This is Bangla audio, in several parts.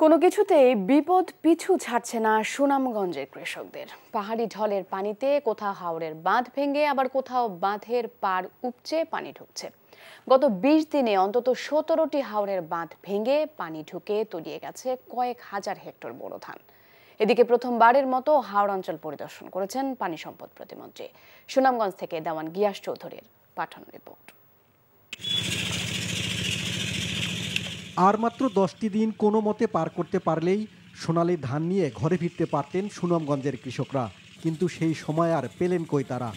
কোনো কিছুতেই বিপদ পিছু ছাড়ছে না সুনামগঞ্জের কৃষকদের। পাহাড়ি ঢলের পানিতে কোথাও হাওড়ের বাঁধ ভেঙে আবার কোথাও বাঁধের পার উপচে পানি ঢুকছে। গত বিশ দিনে অন্তত সতেরোটি হাওড়ের বাঁধ ভেঙে পানি ঢুকে তলিয়ে গেছে কয়েক হাজার হেক্টর বোরো ধান। এদিকে প্রথমবারের মতো হাওড় অঞ্চল পরিদর্শন করেছেন পানি সম্পদ প্রতিমন্ত্রী। সুনামগঞ্জ থেকে দেওয়ান গিয়াস চৌধুরীর পাঠানো রিপোর্ট। আর মাত্র দশটি দিন কোনো মতে পার করতে পারলেই সোনালি ধান নিয়ে ঘরে ফিরতে পারতেন সুনামগঞ্জের কৃষকরা। কিন্তু সেই সময় আর পেলেন কই তারা?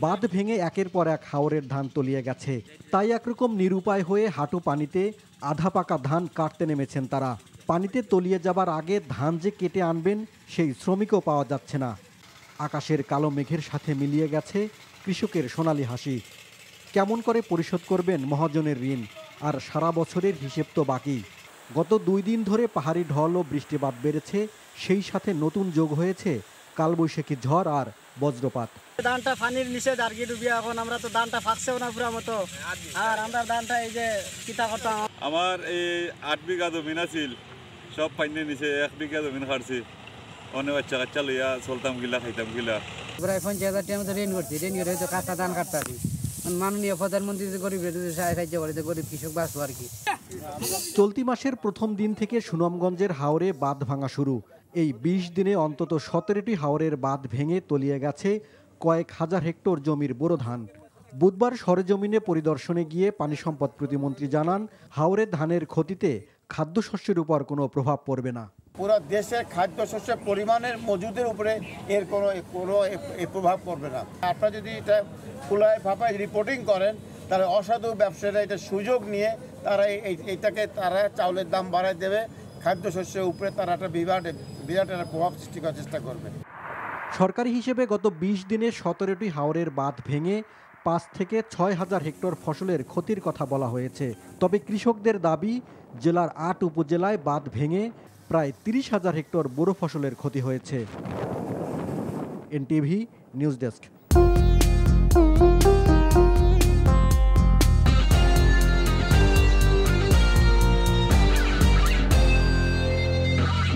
বাঁধ ভেঙে একের পর এক হাওরের ধান তলিয়ে গেছে। তাই একরকম নিরুপায় হয়ে হাঁটু পানিতে আধা পাকা ধান কাটতে নেমেছেন তারা। পানিতে তলিয়ে যাবার আগে ধান যে কেটে আনবেন, সেই শ্রমিকও পাওয়া যাচ্ছে না। আকাশের কালো মেঘের সাথে মিলিয়ে গেছে কৃষকের সোনালি হাসি। কেমন করে পরিশোধ করবেন মহাজনের ঋণ? আর সারা বছরের হিসেব তো বাকি। গত দুই দিন ধরে পাহাড়ি ঢল ও বৃষ্টিপাত বেড়েছে সেই সাথে নতুন যোগ হয়েছে কালবৈশাখী ঝড় আর বজ্রপাত। ধানটা পানির নিচে দাঁড়িয়ে ডুবি এখন আমরা তো ধানটা ফাঁকছেও না পুরা মতো। আর আমরা ধানটা এই যে কিতা করতাম। আমার এই আট বিঘা জমিন আছিল সব পাইনে নিচে এক বিঘা জমিন খাটছি। অনেক বাচ্চা কাচ্চা লইয়া চলতাম গিলা খাইতাম গিলা। পঞ্চাশ হাজার টাকা মতো ঋণ করছি। ঋণ করে কাঁচা ধান কাটতে পারি মাননীয় প্রধানমন্ত্রী যে গরিব সাহায্য করে গরিব কৃষক বাঁচবো আর কি। চলতি মাসের প্রথম দিন থেকে সুনামগঞ্জের হাওরে বাঁধ ভাঙা শুরু। এই বিশ দিনে অন্তত সতেরোটি হাওরের বাঁধ ভেঙে তলিয়ে গেছে কয়েক হাজার হেক্টর জমির বোরো ধান। বুধবার সরেজমিনে পরিদর্শনে গিয়ে পানি সম্পদ প্রতিমন্ত্রী জানান, হাওরে ধানের ক্ষতিতে খাদ্যশস্যের উপর কোনো প্রভাব পড়বে না। পুরো দেশের খাদ্যশস্যের পরিমাণের মজুদের উপরে এর কোনো কোনো প্রভাব পড়বে না। আপনারা যদি এটা খোলায় ফাঁপায় রিপোর্টিং করেন, তাহলে অসাধু ব্যবসায়ীরা এটা সুযোগ নিয়ে তারা এই এইটাকে তারা চাউলের দাম বাড়ায় দেবে, খাদ্যশস্যের উপরে তারা একটা বিরাট বিরাট একটা প্রভাব সৃষ্টি করার চেষ্টা করবে। সরকারি হিসেবে গত বিশ দিনে সতেরোটি হাওরের বাঁধ ভেঙে পাঁচ থেকে ছয় হাজার হেক্টর ফসলের ক্ষতির কথা বলা হয়েছে। তবে কৃষকদের দাবি, জেলার আট উপজেলায় বাঁধ ভেঙে প্রায় তিরিশ হাজার হেক্টর বোরো ফসলের ক্ষতি হয়েছে। NTV news desk.